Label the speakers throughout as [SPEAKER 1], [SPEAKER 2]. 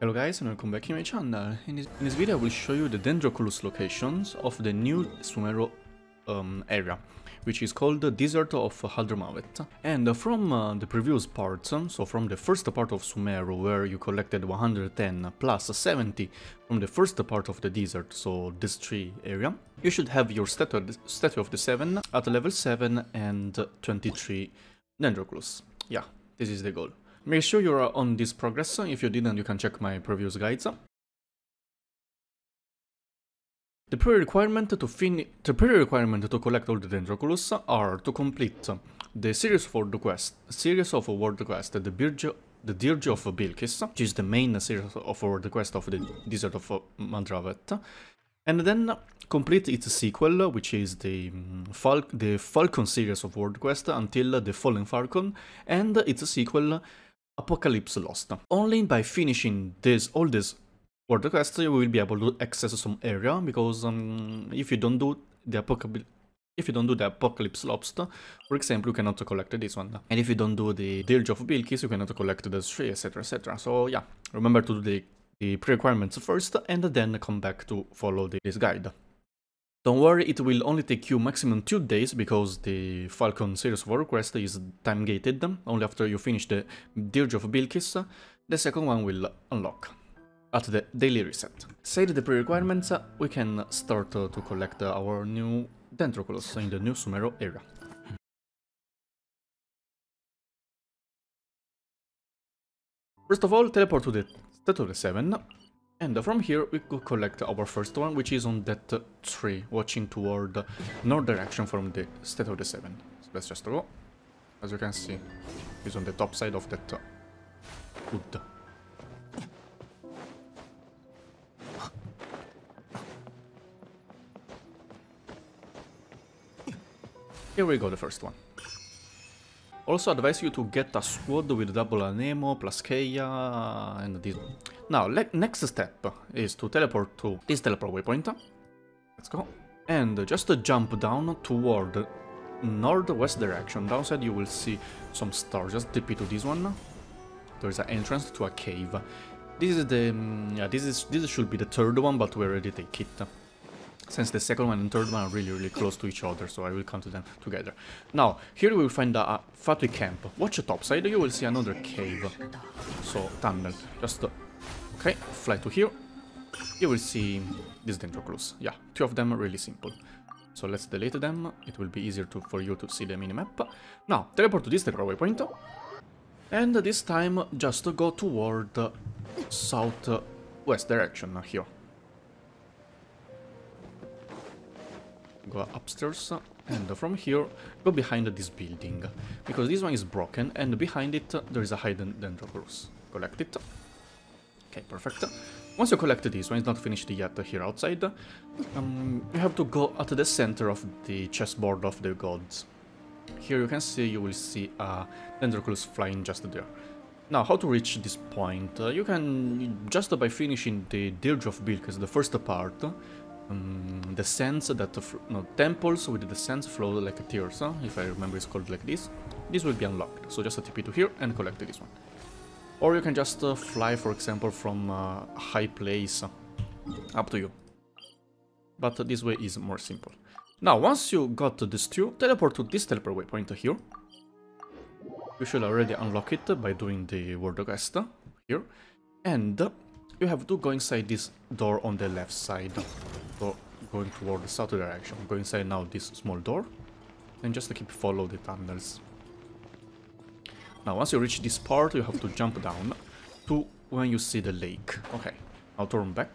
[SPEAKER 1] Hello guys and welcome back to my channel. In this, in this video I will show you the Dendroculus locations of the new Sumeru um, area, which is called the Desert of Hadramaveth. And from uh, the previous parts, um, so from the first part of Sumeru where you collected 110 plus 70 from the first part of the desert, so this tree area, you should have your statue, statue of the 7 at level 7 and 23 Dendroculus. Yeah, this is the goal. Make sure you're on this progress, if you didn't you can check my previous guides. The pre-requirement to fin the pre-requirement to collect all the Dendroculus are to complete the series for the quest, series of world quest, the Dirge, the Dirge of Bilqis, which is the main series of world quest of the Desert of Mandravet, and then complete its sequel, which is the, mm, Fal the Falcon series of world quest until the Fallen Falcon, and its sequel Apocalypse Lost. Only by finishing this all these world quests you will be able to access some area because um, if you don't do the apocalypse if you don't do the Apocalypse Lost, for example, you cannot collect this one. And if you don't do the Dirge of Bilqis, you cannot collect the tree, etc, etc. So yeah, remember to do the, the pre-requirements first, and then come back to follow the, this guide. Don't worry, it will only take you maximum 2 days because the Falcon series of request is time gated. Only after you finish the Dirge of Bilqis, the second one will unlock at the daily reset. Set the pre-requirements, we can start uh, to collect uh, our new Dendroculus in the new Sumeru area. First of all, teleport to the Statue of the 7, and from here we could collect our first one, which is on that tree, watching toward north direction from the Statue of the 7. So let's just go. As you can see, it's on the top side of that uh, wood. Here we go, the first one. Also advise you to get a squad with double Anemo plus Kaeya and this. Now, next step is to teleport to this teleport waypoint. Let's go. And just jump down toward northwest direction. Downside you will see some stars. Just TP to this one. There is an entrance to a cave. This is the mm, yeah. This is this should be the third one, but we already take it since the second one and third one are really really close to each other so I will come to them together. Now here we will find a, a Fatui camp. Watch the top side you will see another cave. So tunnel. Just okay fly to here. You will see these Dendroculus. Yeah, two of them really simple. So let's delete them. It will be easier to, for you to see the minimap. Now teleport to this waypoint. And this time just go toward southwest direction here. go upstairs and from here go behind this building because this one is broken and behind it there is a hidden Dendroculus. Collect it. Okay, perfect. Once you collect this one, it's not finished yet here outside, um, you have to go at the center of the chessboard of the gods. Here you can see, you will see a Dendroculus flying just there. Now, how to reach this point? Uh, you can, just by finishing the Dirge of Bilqis, the first part, um, the sense that no, temples with the sense flow like tears, huh? if I remember it's called like this. This will be unlocked, so just a TP to here and collect this one. Or you can just uh, fly, for example, from uh, a high place, uh, up to you. But this way is more simple. Now, once you got to this two, teleport to this teleport waypoint here. You should already unlock it by doing the world quest here. And you have to go inside this door on the left side so going toward the south direction. Go inside now this small door and just keep follow the tunnels. Now once you reach this part you have to jump down to when you see the lake. Okay, I'll turn back.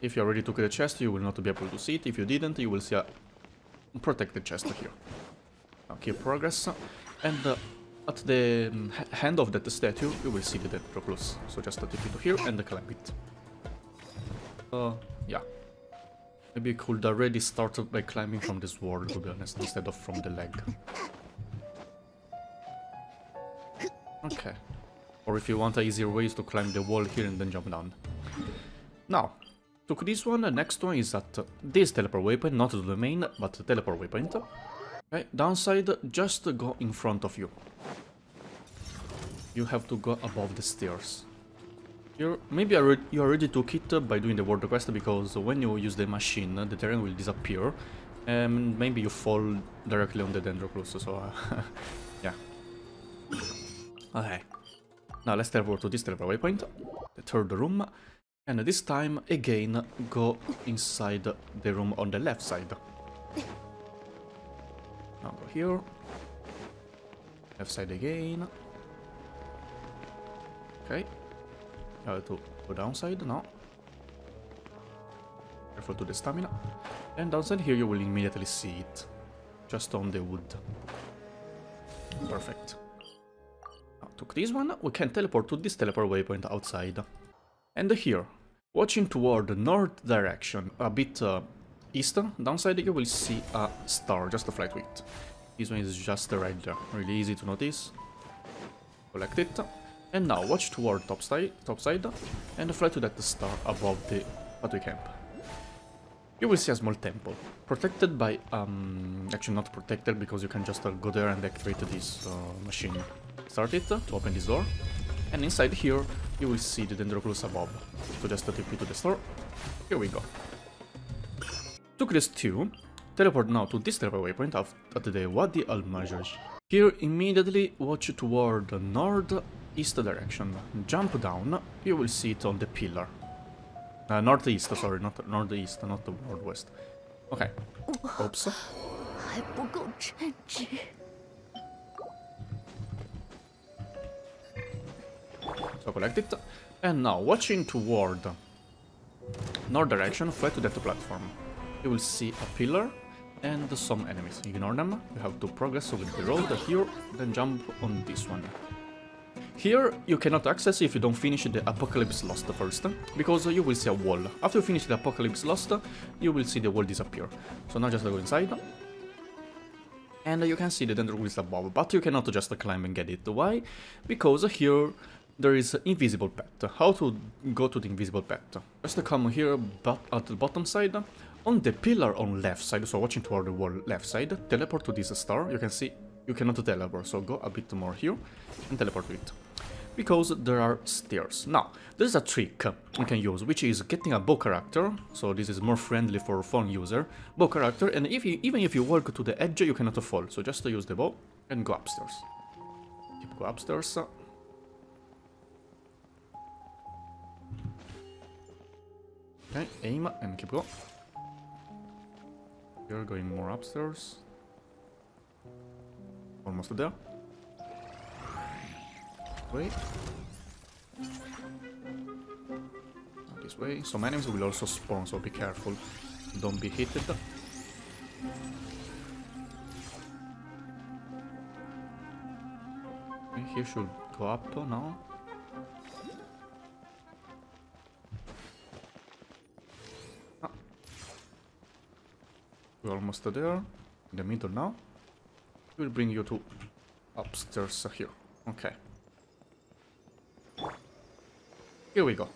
[SPEAKER 1] If you already took the chest you will not be able to see it. If you didn't you will see a protected chest here. Okay, progress and uh, at the um, hand of that statue you will see the Dendroculus. So just tip it here and climb it. Uh, yeah. Maybe I could already start by climbing from this wall, to be honest, instead of from the leg. Okay. Or if you want easier way is to climb the wall here and then jump down. Now, took this one, the next one is at uh, this teleport waypoint, not the main, but the teleport waypoint. Okay, downside, just go in front of you. You have to go above the stairs. You're, maybe you already took it uh, by doing the world quest because when you use the machine, uh, the terrain will disappear. And maybe you fall directly on the Dendroculus, so uh, yeah. Okay. Now let's teleport to this teleport waypoint, the third room. And this time, again, go inside the room on the left side. Now go here. Left side again. Okay. Uh, to go downside now. Careful to the stamina. And downside here you will immediately see it. Just on the wood. Perfect. Took this one, we can teleport to this teleport waypoint outside. And here, watching toward the north direction, a bit uh, east, downside you will see a star, just a flight with. This one is just right there, really easy to notice. Collect it. And now watch toward top side, top side and fly to that star above the pathway camp. You will see a small temple, protected by, um, actually not protected because you can just uh, go there and activate this uh, machine. Start it to open this door, and inside here you will see the Dendroculus above. So just uh, TP to the store. Here we go. Took this 2, teleport now to this teleport waypoint of at the Wadi al-Majaj. Here immediately watch toward the north east direction. Jump down, you will see it on the pillar. Uh, northeast, sorry, not northeast, not the northwest. Okay. Oops. So collect it. And now, watching toward north direction, fly to that platform. You will see a pillar and some enemies. Ignore them. You have to progress with the road here, then jump on this one. Here, you cannot access if you don't finish the Apocalypse Lost first, because you will see a wall. After you finish the Apocalypse Lost, you will see the wall disappear. So now just go inside. And you can see the Dendroculus above, but you cannot just climb and get it. Why? Because here there is invisible path. How to go to the invisible path? Just come here but at the bottom side, on the pillar on left side, so watching toward the wall left side, teleport to this star, you can see you cannot teleport, so go a bit more here and teleport to it. Because there are stairs. Now, there's a trick you can use, which is getting a bow character, so this is more friendly for phone user, bow character, and if you, even if you walk to the edge, you cannot fall, so just use the bow and go upstairs. Keep go upstairs. Okay, aim and keep going. You're going more upstairs. Almost there. Wait. This way. Some enemies will also spawn, so be careful. Don't be hit. Okay, here should go up now. We're almost there. In the middle now We'll bring you to upstairs here. Okay. Here we go.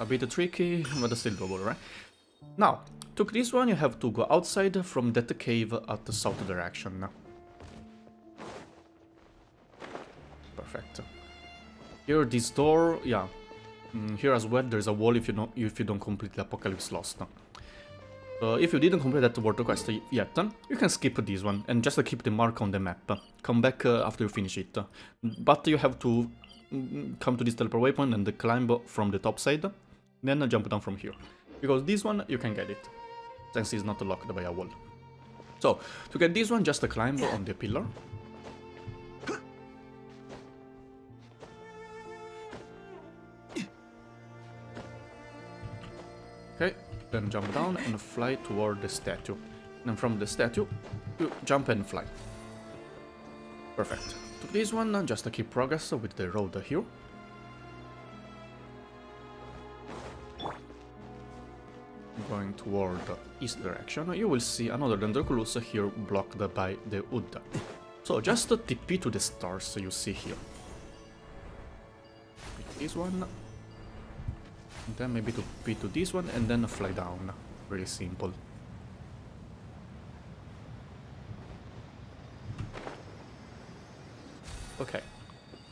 [SPEAKER 1] A bit tricky, but still doable, right? Now, to this one you have to go outside from that cave at the south direction. Perfect. Here, this door, yeah. Mm, here as well, there's a wall if you don't if you don't complete the Apocalypse Lost. Uh, if you didn't complete that world quest yet, you can skip this one and just keep the mark on the map. Come back uh, after you finish it. But you have to mm, come to this teleport waypoint and climb from the top side, then jump down from here. Because this one, you can get it, since it's not locked by a wall. So, to get this one, just climb on the pillar. Then jump down and fly toward the statue. And from the statue, you jump and fly. Perfect. To this one, uh, just to keep progress with the road here. Going toward the east direction, you will see another Dendroculus here blocked by the wood. So just TP to the stars you see here. This one, then maybe to be to this one and then fly down. Really simple. Okay.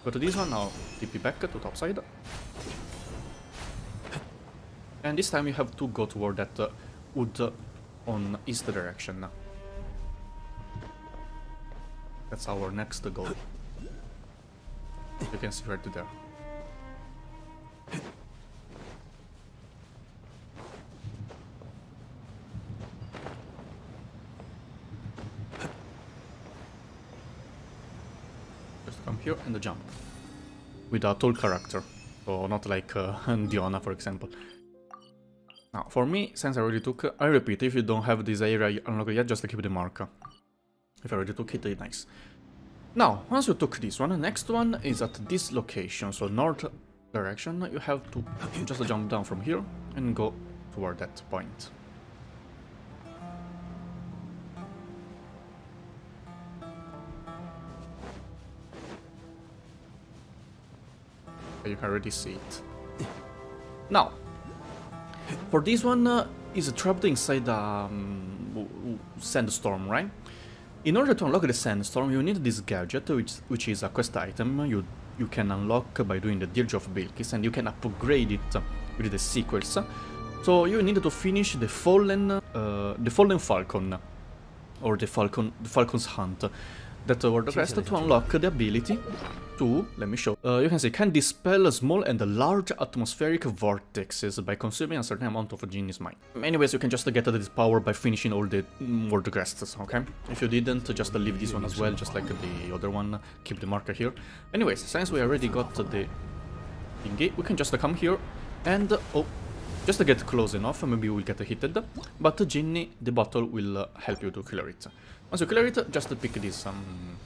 [SPEAKER 1] Go to this one now. TP back to top side. And this time you have to go toward that uh, wood uh, on east direction. That's our next goal. You can see right to there. Here and the jump. With a tall character. So not like uh, Diona, for example. Now, for me, since I already took, I repeat, if you don't have this area unlocked yet, just keep the marker. If I already took it, it's nice. Now, once you took this one, the next one is at this location, so north direction, you have to just jump down from here and go toward that point. You can already see it. Now, for this one, uh, is trapped inside a um, sandstorm, right? In order to unlock the sandstorm, you need this gadget, which, which is a quest item you, you can unlock by doing the Dirge of Bilqis, and you can upgrade it with the sequels. So you need to finish the Fallen, uh, the Fallen Falcon, or the Falcon, the Falcon's Hunt, that were the quest to unlock the ability to, let me show, uh, you can see, can dispel small and large atmospheric vortexes by consuming a certain amount of Genius Mine. Anyways, you can just get this power by finishing all the world quests, okay? If you didn't, just leave this one as well, just like the other one, keep the marker here. Anyways, since we already got the thingy, we can just come here and, oh, just to get close enough, maybe we'll get hit, but the Ginny, the bottle, will help you to clear it. Once you clear it, just pick this um,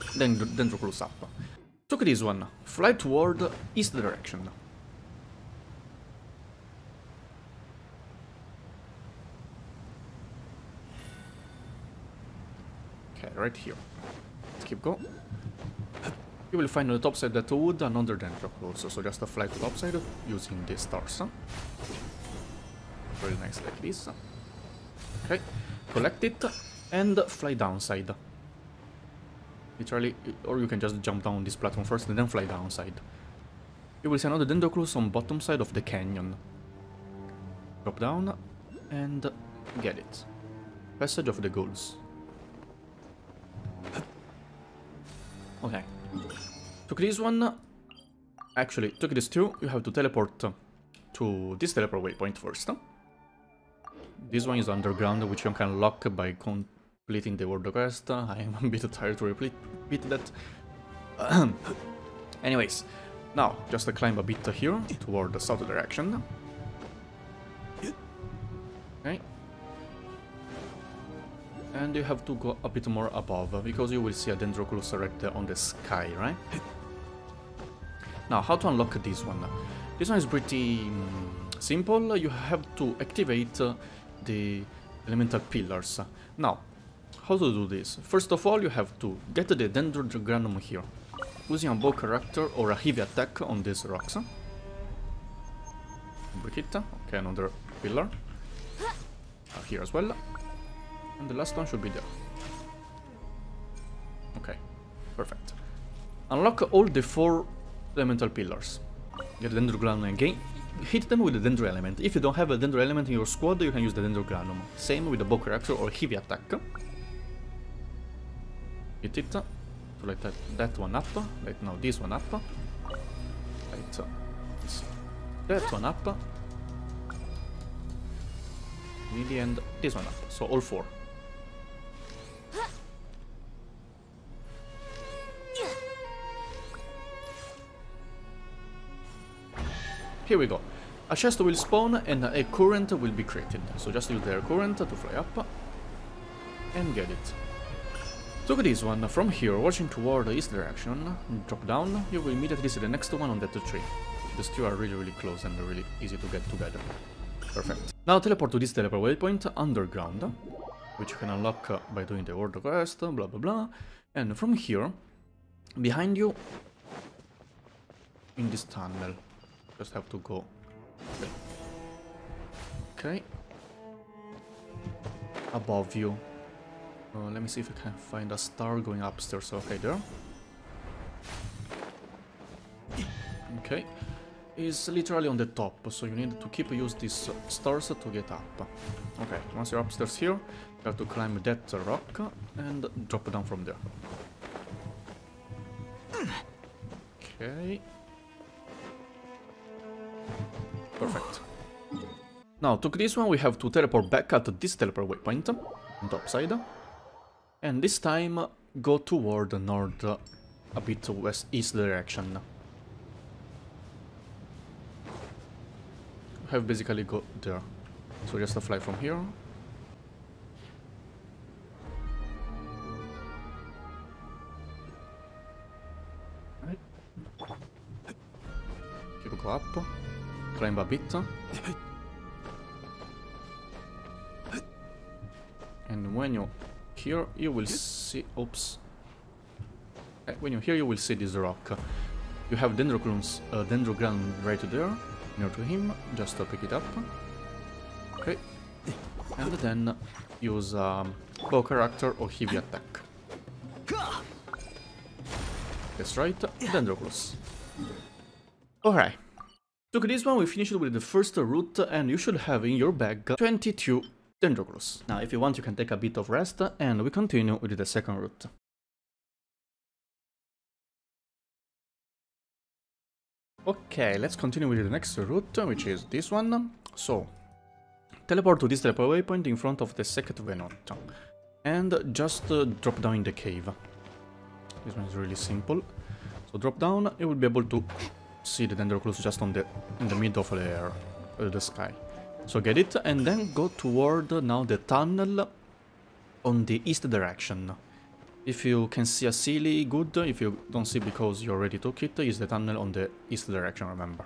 [SPEAKER 1] Dendroculus up. Took this one. Fly toward east direction. Okay, right here. Let's keep going. You will find on the top side that wood another also. so just fly to the top side using the stars. Very nice like this. Okay, collect it and fly downside. Literally, or you can just jump down this platform first and then fly downside. You will see another Dendroculus on bottom side of the canyon. Drop down and get it. Passage of the Ghouls. Okay. Took this one. Actually, took this too. You have to teleport to this teleport waypoint first. This one is underground, which you can unlock by completing the world quest. I am a bit tired to repeat, that. Anyways, now just climb a bit here toward the south direction. Okay. And you have to go a bit more above, because you will see a Dendroculus right there on the sky, right? Now, how to unlock this one? This one is pretty mm, simple. You have to activate uh, the elemental pillars. Now, how to do this? First of all, you have to get the Dendrogranum here, using a bow character or a heavy attack on these rocks. Break it. Okay, another pillar. Uh, here as well. And the last one should be there. Okay, perfect. Unlock all the four elemental pillars. Get Dendrogranum again. Hit them with the Dendro element. If you don't have a Dendro element in your squad, you can use the Dendrogranum. Same with the bow character or heavy attack. Hit it. To light that, that one up. Light now this one up. Light this, that one up. Really, and this one up. So all four. Here we go. A chest will spawn and a current will be created. So just use the current to fly up and get it. Took this one from here, watching toward the east direction, drop down, you will immediately see the next one on that tree. These two are really really close and really easy to get together. Perfect. Now teleport to this teleport waypoint underground, which you can unlock uh, by doing the world quest, blah blah blah. And from here, behind you, in this tunnel, just have to go. Okay. Above you. Uh, let me see if I can find a star going upstairs. Okay, there. Okay. is literally on the top, so you need to keep use these stairs to get up. Okay, once you're upstairs here, you have to climb that rock and drop down from there. Okay. Perfect. Now, to this one, we have to teleport back at this teleport waypoint on top side. And this time, go toward the north, a bit west east direction. Have basically got there. So just a fly from here. Keep go up. Climb a bit. And when you here, you will see... Oops. Uh, when you here, you will see this rock. You have Dendroculum's uh, Dendrogranum right there, near to him. Just uh, pick it up. Okay. And then use um, bow character or heavy attack. That's right, Dendroculus. Alright. Took this one, we finished with the first route, and you should have in your bag 22 Dendroculus. Now, if you want, you can take a bit of rest, and we continue with the second route. Okay, let's continue with the next route, which is this one. So, teleport to this teleport waypoint in front of the second Venot, and just uh, drop down in the cave. This one is really simple. So drop down, you will be able to see the Dendroculus just on the in the middle of the air, uh, the sky. So get it, and then go toward now the tunnel on the east direction. If you can see a silly, good. If you don't see because you already took it, is the tunnel on the east direction, remember.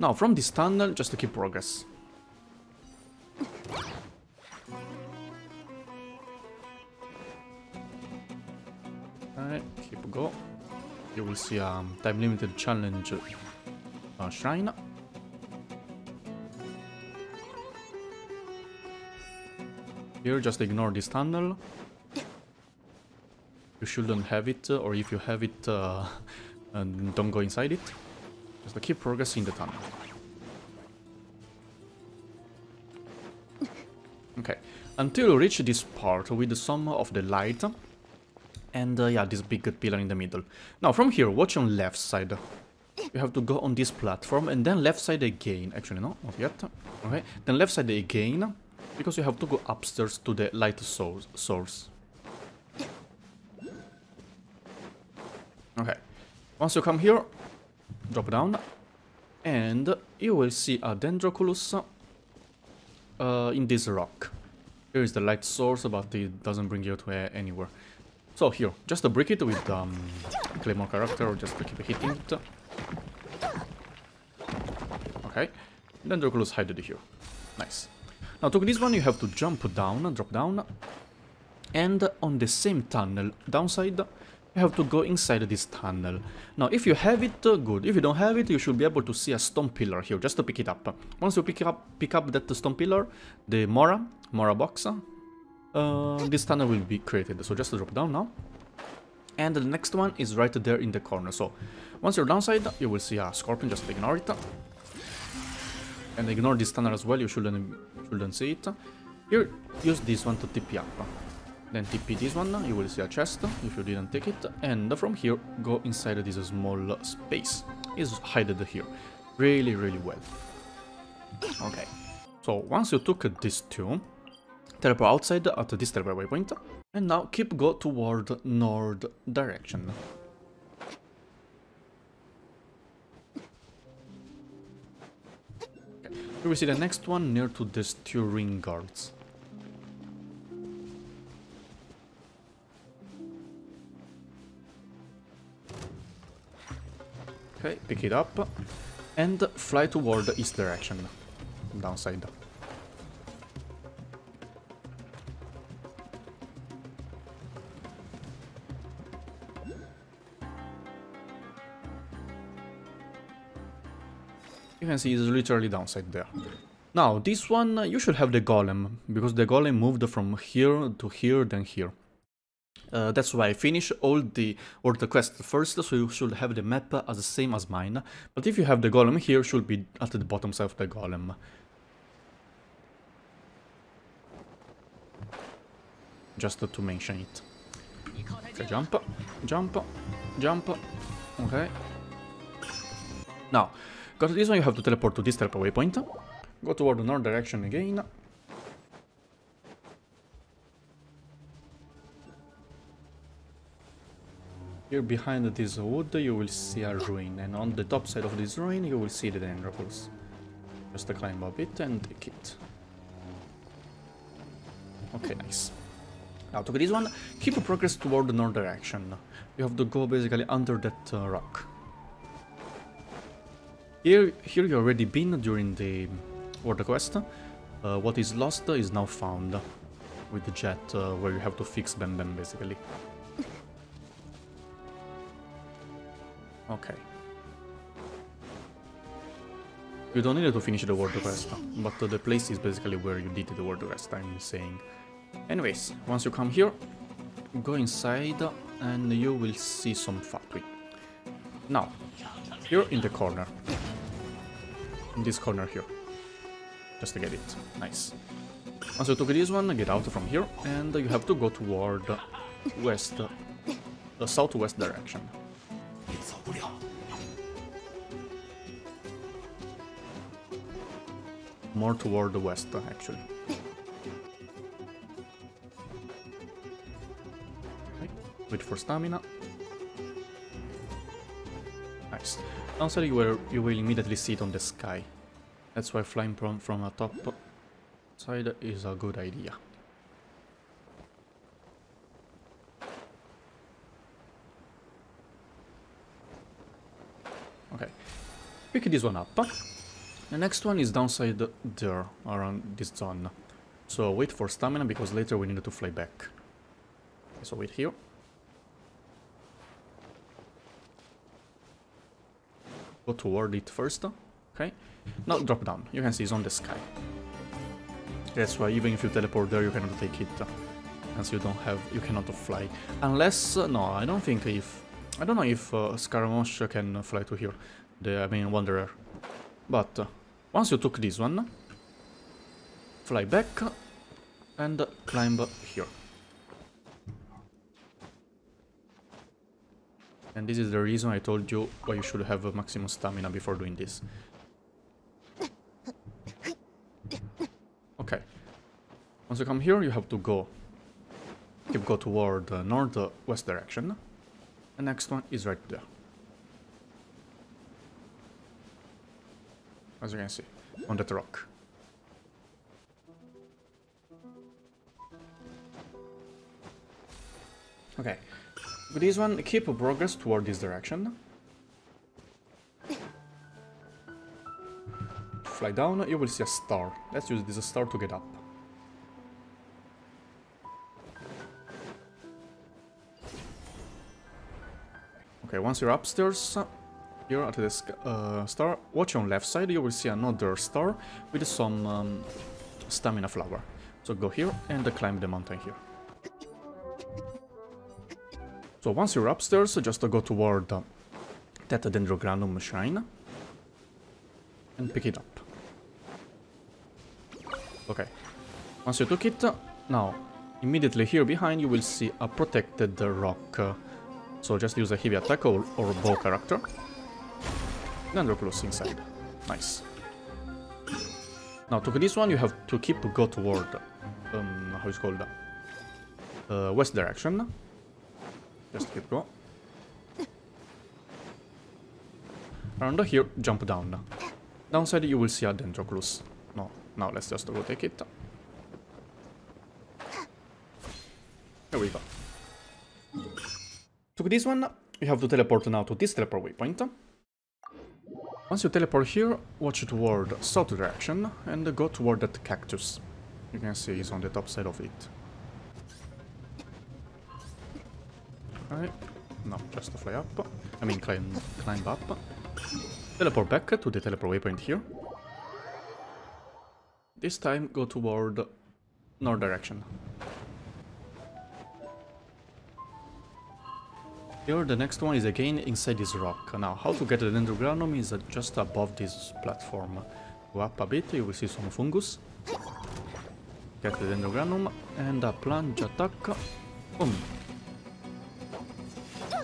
[SPEAKER 1] Now, from this tunnel, just to keep progress. Alright, keep go. You will see a time-limited challenge uh, shrine. Here, just ignore this tunnel. You shouldn't have it, uh, or if you have it, uh, don't go inside it. Just keep progressing the tunnel. Okay, until you reach this part with the sum of the light, and uh, yeah, this big pillar in the middle. Now, from here, watch on left side. You have to go on this platform, and then left side again. Actually, no, not yet. Okay, then left side again, because you have to go upstairs to the light source. Okay. Once you come here, drop down, and you will see a Dendroculus uh, in this rock. Here is the light source, but it doesn't bring you to uh, anywhere. So here, just break it with um, Claymore character, just to keep hitting it. Okay, Dendroculus hide here. Nice. Now to this one you have to jump down, drop down, and on the same tunnel downside you have to go inside this tunnel. Now if you have it, uh, good. If you don't have it, you should be able to see a stone pillar here, just to pick it up. Once you pick up, pick up that stone pillar, the Mora, Mora box, uh, this tunnel will be created. So just drop down now. And the next one is right there in the corner. So once you're downside, you will see a scorpion, just ignore it. And ignore this tunnel as well, you shouldn't, shouldn't see it. Here, use this one to TP up. Then TP this one, you will see a chest, if you didn't take it. And from here, go inside this small space. It's hidden here. Really, really well. Okay. So, once you took these two, teleport outside at this teleport waypoint. And now keep go toward north direction. Here we see the next one near to the steering guards. Okay, pick it up and fly toward the east direction, downside. You can see it's literally downside there. Now, this one, you should have the golem, because the golem moved from here to here, then here. Uh, that's why I finish all the or the quest first, so you should have the map as the same as mine. But if you have the golem here, should be at the bottom side of the golem. Just to mention it. Okay, jump, jump, jump. Okay. Now, got this one, you have to teleport to this teleport waypoint. Go toward the north direction again. Here behind this wood you will see a ruin and on the top side of this ruin you will see the Dendrophos. Just climb up it and take it. Okay, nice. Now to get this one, keep progress toward the north direction. You have to go basically under that uh, rock. Here, here you already been during the water quest. Uh, what is lost is now found with the jet uh, where you have to fix Bam Bam basically. Okay. You don't need to finish the world quest, but the place is basically where you did the world quest, I'm saying. Anyways, once you come here, go inside and you will see some factory. Now, here in the corner. In this corner here. Just to get it. Nice. Once you took this one, get out from here, and you have to go toward west, the southwest direction. More toward the west, actually. Okay. Wait for stamina. Downside you will, you will immediately see it on the sky. That's why flying from, from a top side is a good idea. Okay. Pick this one up. The next one is downside there, around this zone. So wait for stamina, because later we need to fly back. So wait here. Go toward it first, okay? Now drop down, you can see it's on the sky. That's why even if you teleport there, you cannot take it. As you don't have, you cannot fly. Unless, uh, no, I don't think if, I don't know if uh, Scaramouche can fly to here. The, I mean, Wanderer. But, uh, once you took this one, fly back and climb here. And this is the reason I told you why you should have a maximum stamina before doing this. Okay. Once you come here, you have to go. Keep go toward the northwest direction. The next one is right there. As you can see, on that rock. With this one, keep progress toward this direction. Fly down, you will see a star. Let's use this star to get up. Okay, once you're upstairs, here at this uh, star, watch on left side, you will see another star with some um, stamina flower. So go here and climb the mountain here. So once you're upstairs, just go toward uh, that Dendrogranum shrine and pick it up. Okay. Once you took it, now immediately here behind you will see a protected rock. Uh, so just use a heavy attack or, or bow character. Close inside. Nice. Now to this one you have to keep go toward um how is called uh, west direction. Just keep going. Around here, jump down. Downside you will see a Dendroculus. No, now let's just go take it. There we go. To this one, you have to teleport now to this teleport waypoint. Once you teleport here, watch toward south direction and go toward that cactus. You can see it's on the top side of it. Okay. No, just to fly up. I mean climb, climb up. Teleport back to the teleport waypoint here. This time go toward north direction. Here the next one is again inside this rock. Now how to get the Dendrogranum is just above this platform. Go up a bit, you will see some fungus. Get the Dendrogranum and a plunge attack. Boom.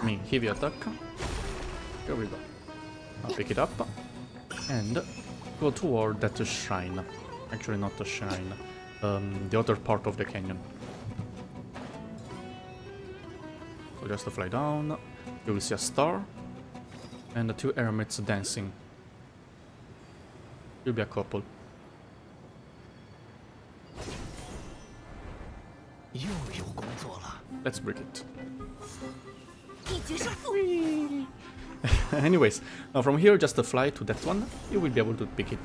[SPEAKER 1] I mean heavy attack. Here we go. Now pick it up and go toward that shrine. Actually not the shrine, um, the other part of the canyon. So just to fly down, you will see a star and the two Eremites dancing. You'll be a couple. Let's break it. Anyways, now from here, just fly to that one, you will be able to pick it.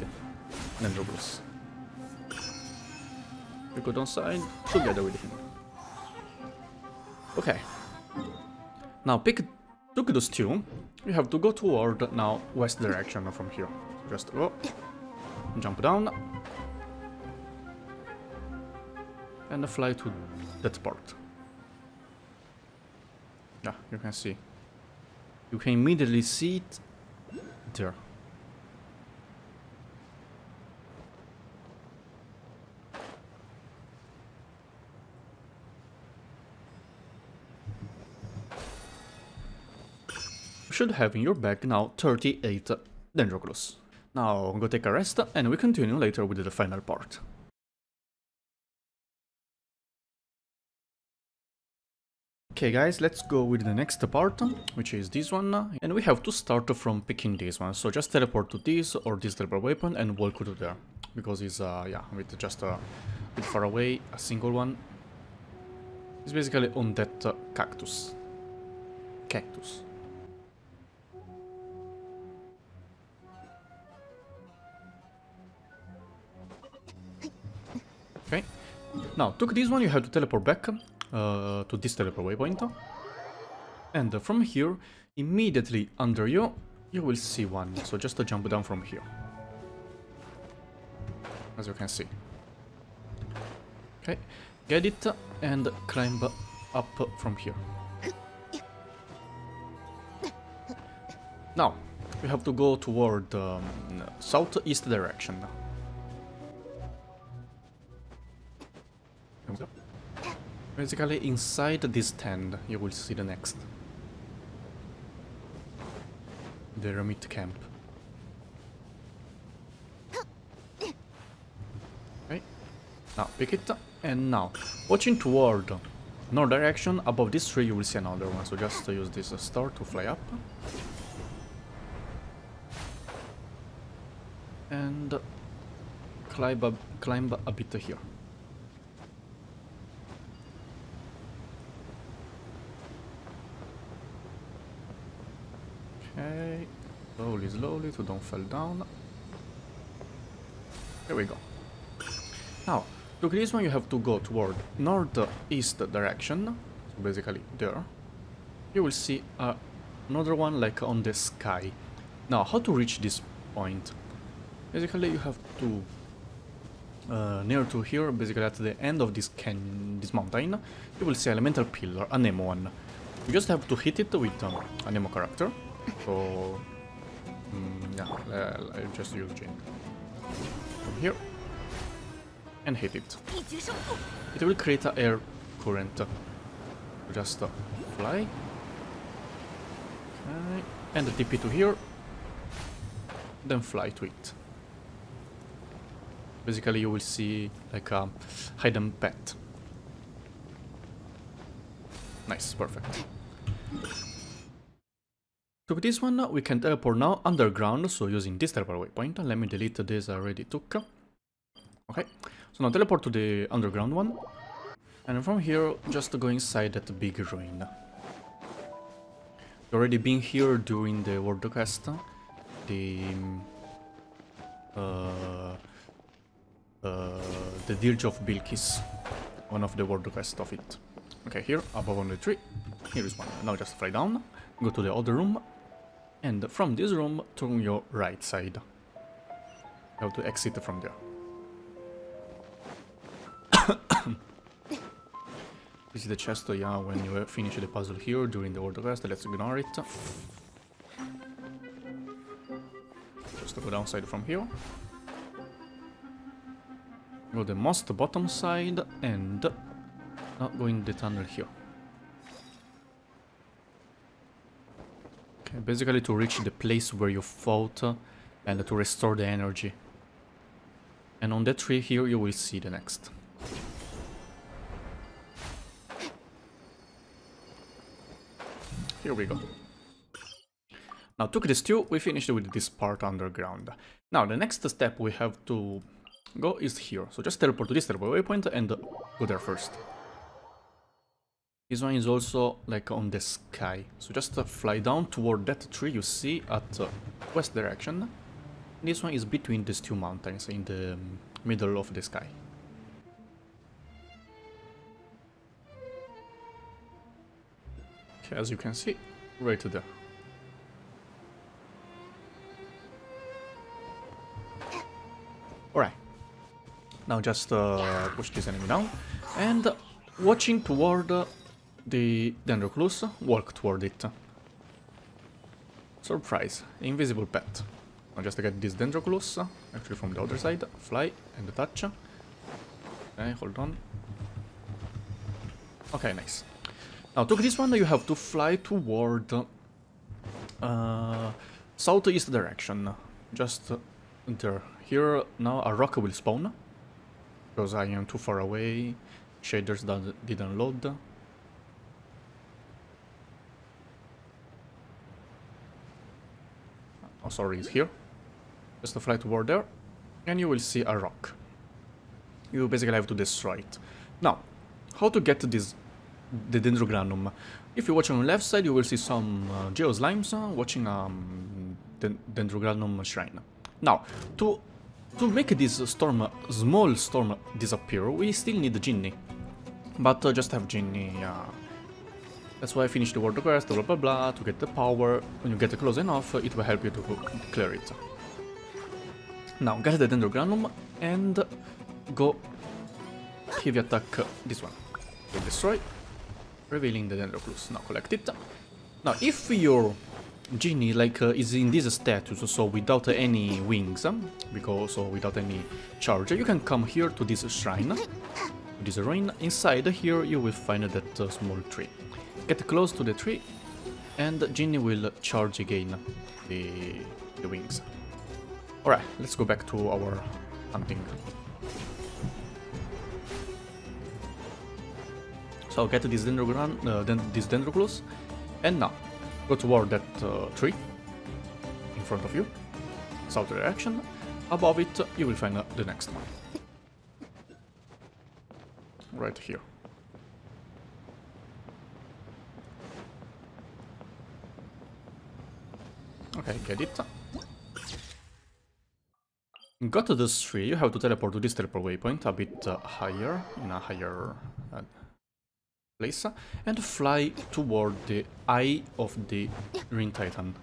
[SPEAKER 1] Dendroculus. You go downside together with him. Okay. Now pick took those two. You have to go toward now west direction from here. Just go. Jump down. And fly to that part. Yeah, you can see. You can immediately see it there. You should have in your bag now 38 Dendroculus. Now go take a rest and we continue later with the final part. Okay guys, let's go with the next part, which is this one, and we have to start from picking this one, so just teleport to this or this teleport weapon and walk to there, because it's, uh, yeah, with just a bit far away, a single one. It's basically on that uh, cactus. Cactus. Okay, now, took this one, you have to teleport back uh, to this teleport waypoint. And from here, immediately under you, you will see one. So just to jump down from here. As you can see. Okay, get it and climb up from here. Now, we have to go toward um, southeast direction. Basically, inside this tent, you will see the next. The Eremite camp. Okay. Now, pick it, and now, watching toward north direction, above this tree you will see another one, so just use this star to fly up. And climb a, climb a bit here. Okay, to don't fall down. Here we go. Now, look, this one you have to go toward northeast direction, so basically there. You will see uh, another one like on the sky. Now, how to reach this point? Basically, you have to uh, near to here, basically at the end of this can this mountain, you will see elemental pillar, Anemo one. You just have to hit it with um, Anemo character. So, mm, yeah, uh, I'll just use Jean. From here. And hit it. It will create an air current. Just uh, fly. Okay. And TP to here. Then fly to it. Basically you will see like a hidden pet. Nice, perfect. To this one, we can teleport now underground, so using this teleport waypoint. Let me delete this I already took. Okay, so now teleport to the underground one. And from here, just go inside that big ruin. Already been here during the world quest. The... Uh, uh, the Dirge of Bilqis. One of the world quests of it. Okay, here, above on the tree. Here is one. Now just fly down, go to the other room, and from this room, turn your right side. You have to exit from there. This is the chest, uh, yeah, when you finish the puzzle here during the world quest, let's ignore it. Just go downside from here. Go the most bottom side and not go in the tunnel here. Basically to reach the place where you fought and to restore the energy. And on that tree here you will see the next. Here we go. Now, took this two, we finished with this part underground. Now, the next step we have to go is here. So just teleport to this teleport waypoint and go there first. This one is also like on the sky. So just uh, fly down toward that tree you see at uh, west direction. This one is between these two mountains in the um, middle of the sky. Okay, as you can see, right there. Alright. Now just uh, push this enemy down. And watching toward uh, the Dendroculus, walk toward it. Surprise, invisible pet. I'll just get this Dendroculus, actually from the other side. Fly and touch. Okay, hold on. Okay, nice. Now, to this one, you have to fly toward uh, southeast direction. Just there. Here, now a rock will spawn. Because I am too far away. Shaders didn't load. Sorry, here. Just fly toward there. And you will see a rock. You basically have to destroy it. Now, how to get this the Dendrogranum. If you watch on the left side, you will see some uh, Geoslimes uh, watching um, Dendrogranum shrine. Now, to to make this storm, small storm disappear, we still need Ginny. But uh, just have Ginny, uh, that's why I finished the world quest, blah blah blah, to get the power. When you get close enough, it will help you to clear it. Now, get the Dendrogranum and go heavy attack this one. Will destroy revealing the Dendroculus. Now collect it. Now, if your genie like uh, is in this status, so without any wings, um, because so without any charge, you can come here to this shrine, this ruin. Inside here, you will find that uh, small tree. Get close to the tree, and genie will charge again the the wings. Alright, let's go back to our hunting. So get this, Dendrogranum, uh, this Dendroculus, and now go toward that uh, tree in front of you, south direction. Above it, you will find uh, the next one. Right here. Okay, get it. Got to this tree, you have to teleport to this teleport waypoint a bit uh, higher, in a higher uh, place and fly toward the eye of the Green Titan.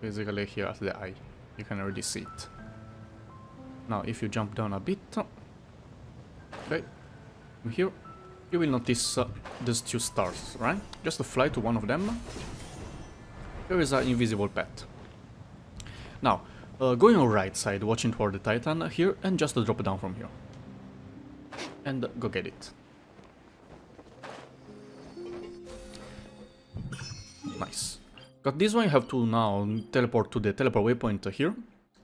[SPEAKER 1] Basically here at the eye, you can already see it. Now if you jump down a bit, okay, here you will notice uh, these two stars, right? Just fly to one of them. There is an invisible pet. Now, uh, going on right side, watching toward the Titan here, and just drop down from here. And go get it. Nice. Got this one, you have to now teleport to the teleport waypoint here,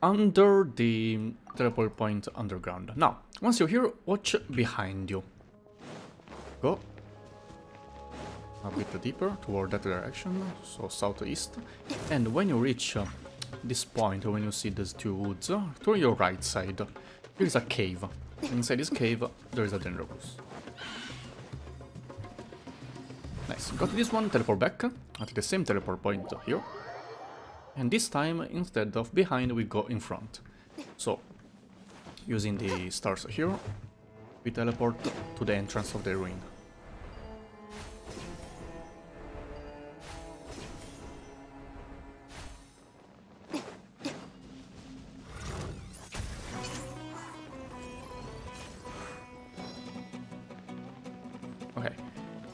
[SPEAKER 1] under the teleport point underground. Now, once you're here, watch behind you. Go a bit deeper toward that direction, so southeast. And when you reach uh, this point when you see these two woods, to your right side, there is a cave. Inside this cave, there is a Dendroculus. Nice, got this one, teleport back, at the same teleport point here. And this time, instead of behind, we go in front. So, using the stars here, we teleport to the entrance of the ruin.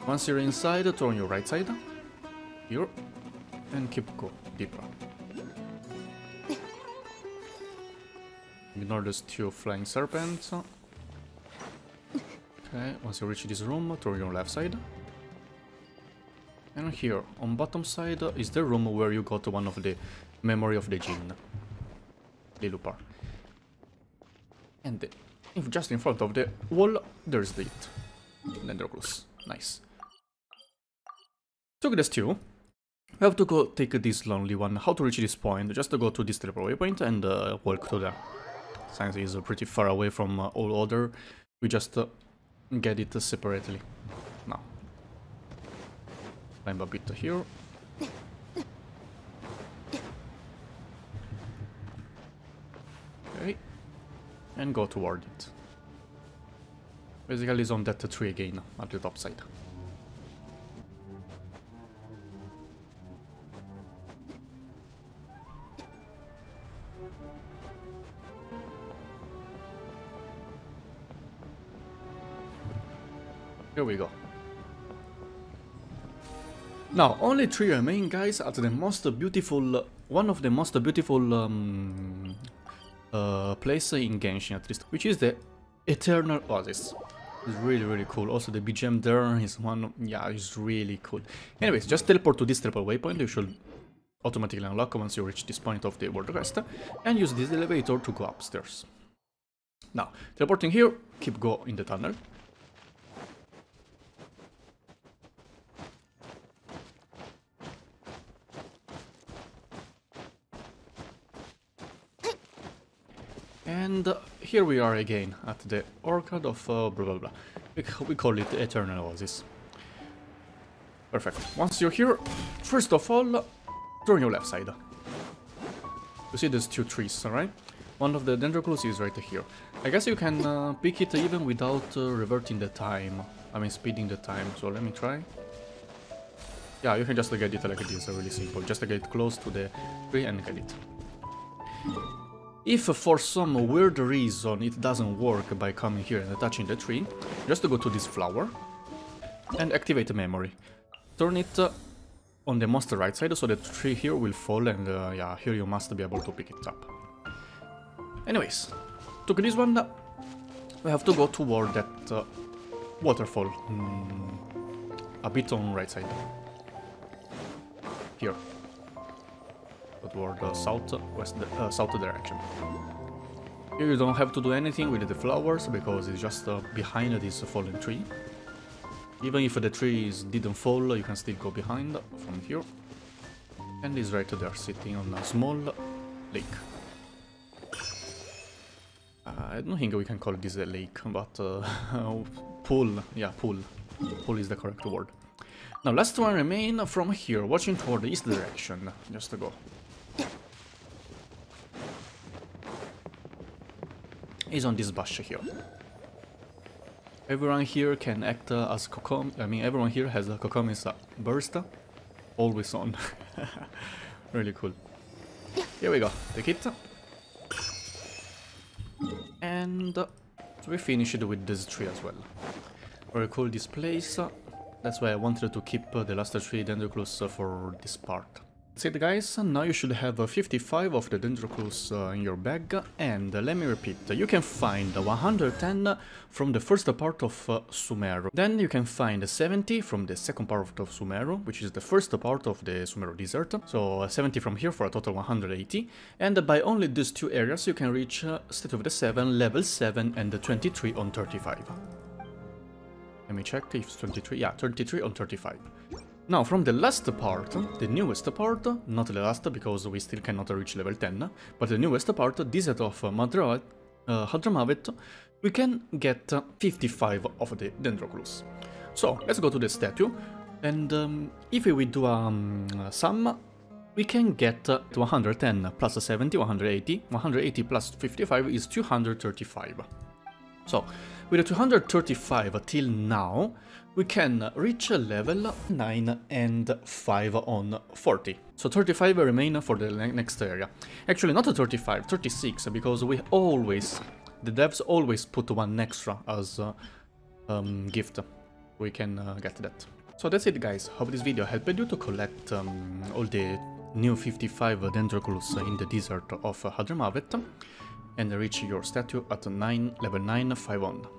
[SPEAKER 1] Once you're inside, turn your right side. Here. And keep go deeper. Ignore those two flying serpents. Okay, once you reach this room, turn your left side. And here, on bottom side, is the room where you got one of the memory of the Jinn. Liloupar. And if just in front of the wall, there's the it. Nice. Took this two. We have to go take this lonely one. How to reach this point? Just to go to this teleport waypoint and uh, walk to there. Since it's uh, pretty far away from uh, all other, we just uh, get it separately. Now. Climb a bit here. Okay. And go toward it. Basically it's on that tree again, at the top side. Here we go. Now, only three remain, guys, at the most beautiful, one of the most beautiful um, uh, place in Genshin, at least, which is the Eternal Oasis. It's really, really cool. Also, the BGM there is one, yeah, it's really cool. Anyways, just teleport to this triple waypoint, you should automatically unlock once you reach this point of the world quest, and use this elevator to go upstairs. Now, teleporting here, keep go in the tunnel, And uh, here we are again at the Orchard of uh, blah blah blah. We, we call it Eternal Oasis. Perfect. Once you're here, first of all, turn your left side. You see these two trees, alright? One of the Dendroculus is right here. I guess you can uh, pick it even without uh, reverting the time. I mean speeding the time, so let me try. Yeah, you can just get it like this, really simple. Just get close to the tree and get it. If for some weird reason it doesn't work by coming here and touching the tree, just to go to this flower and activate the memory. Turn it uh, on the most right side so the tree here will fall and uh, yeah, here you must be able to pick it up. Anyways, took this one, we have to go toward that uh, waterfall. Mm, a bit on right side. Here toward the south west uh, south direction. Here you don't have to do anything with the flowers because it's just uh, behind this fallen tree. Even if the trees didn't fall, you can still go behind from here. And it's right there, sitting on a small lake. Uh, I don't think we can call this a lake, but uh, pool, yeah, pool. Pool is the correct word. Now, last one remain from here, watching toward the east direction, just to go. Is on this bush here. Everyone here can act uh, as Kokom. I mean, everyone here has a Kokomi's uh, burst, always on. really cool. Here we go. Take it. And uh, we finish it with this tree as well. Very cool this place. That's why I wanted to keep uh, the last tree Dendroculus uh, for this part. That's it guys, now you should have 55 of the Dendroculus uh, in your bag, and uh, let me repeat, you can find 110 from the first part of uh, Sumeru, then you can find 70 from the second part of Sumeru, which is the first part of the Sumeru Desert, so 70 from here for a total 180, and by only these two areas you can reach Statue of the 7, level 7 and 23 on 35. Let me check if 23, yeah, 23 on 35. Now, from the last part, the newest part, not the last because we still cannot reach level 10, but the newest part, Desert of Madra uh, Hadramaveth, we can get 55 of the Dendroculus. So, let's go to the statue, and um, if we do a um, sum, we can get to 110 plus 70, 180, 180 plus 55 is 235. So, with a 235 till now, we can reach a level 9 and 5 on 40. So 35 remain for the next area. Actually not 35, 36, because we always, the devs always put one extra as uh, um, gift. We can uh, get that. So that's it guys, hope this video helped you to collect um, all the new 55 Dendroculus in the desert of Hadramaveth and reach your statue at 9 level 951.